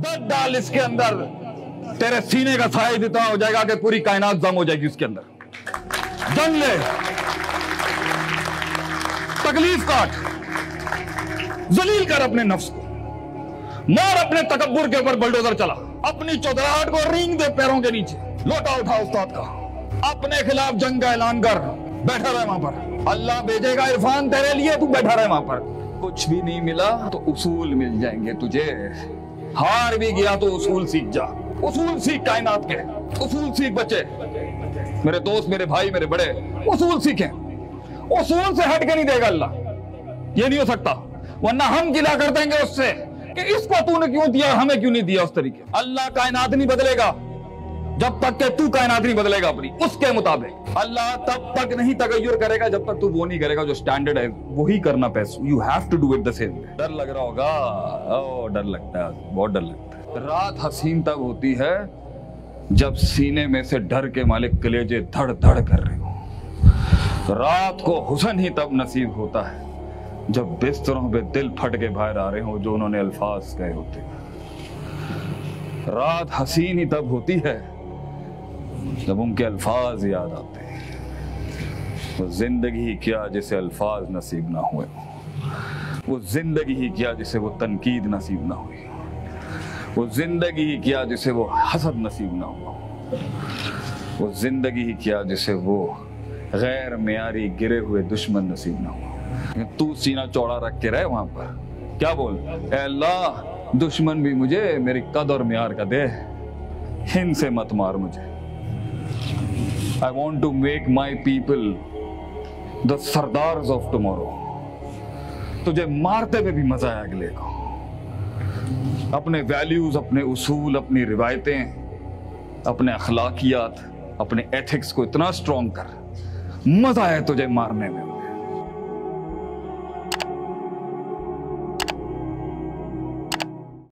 दस डाल इसके अंदर। तेरे सीने का साइज़ इतना हो जाएगा कि पूरी कायनात जम हो जाएगी उसके अंदर। जंग ले। तकलीफ़ काट। जलील कर अपने नफ्स को। मार अपने तकब्बुर के ऊपर बलडोजर चला। अपनी चौधराहट को रिंग दे पैरों के नीचे। लोटा उठा उस्ताद का। अपने खिलाफ जंग का ऐलान कर। बैठा रहे वहाँ पर। अल्लाह भेजेगा इरफान, तेरे लिए तू बैठा रहे वहाँ पर। कुछ भी नहीं मिला तो उसूल मिल जाएँगे तुझे। हार भी गया तो उसूल सीख जा। उसूल सीख कायनात के। उसूल सीख बच्चे। मेरे दोस्त, मेरे भाई, मेरे बड़े, उसूल सीखे। उसूल से हट के नहीं देगा अल्लाह। ये नहीं हो सकता। वरना हम गिला कर देंगे उससे कि इसको तूने क्यों दिया, हमें क्यों नहीं दिया उस तरीके। अल्लाह कायनात नहीं बदलेगा। जब तक के तू कायनात नहीं बदलेगा अपनी, उसके मुताबिक। अल्लाह तब तक नहीं तगैयुर करेगा जब तक तू वो नहीं करेगा जो स्टैंडर्ड है, वही करना पैसा। You have to do it the same डर लग रहा होगा। ओ डर लगता है, बहुत डर लगता है। रात हसीन तब होती है जब सीने में से डर के मालिक कलेजे धड़ धड़ कर रहे हो। रात को हुसन ही तब नसीब होता है जब बिस्तरों पे दिल फट के बाहर आ रहे हो, जो उन्होंने अल्फाज कहे होते रात हसीन ही तब होती है जब उनके अल्फाज याद आते वो ज़िंदगी ही क्या जिसे अल्फाज नसीब ना हुए वो ज़िंदगी ही क्या जिसे वो तनकीद नसीब ना हुई वो ज़िंदगी ही क्या जिसे वो हसद नसीब ना हुआ वो ज़िंदगी ही क्या जिसे वो गैर म्यारी गिरे हुए दुश्मन नसीब ना हुआ तू सीना चौड़ा रख के रहे वहाँ पर। क्या बोल? अल्लाह, दुश्मन भी मुझे, मेरी कद और म्यार का दे। हिंद से मत मार मुझे। I want to make my people the sardar of tomorrow. तुझे मारते हुए भी मज़ा आया अगले को। अपने वैल्यूज़ अपने उसूल, अपनी रिवायतें, अपने अखलाकियात, अपने एथिक्स को इतना स्ट्रॉन्ग कर। मज़ा आया तुझे मारने में।